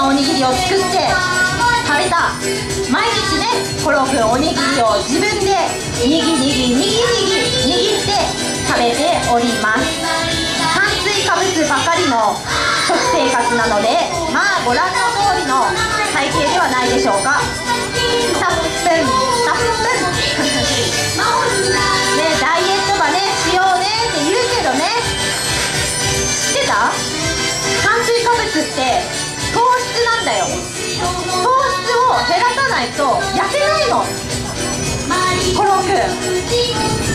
なおにぎりを作って食べた。毎日ねコロくんおにぎりを自分でにぎにぎにぎにぎ握って食べております。炭水化物ばかりの食 生活なのでまあご覧の通りの体型ではないでしょうか。たっぷんたっぷん。ねダイエットばねしようねって言うけどね。知ってた？炭水化物ってだよ。糖質を減らさないと痩せないの。コロくん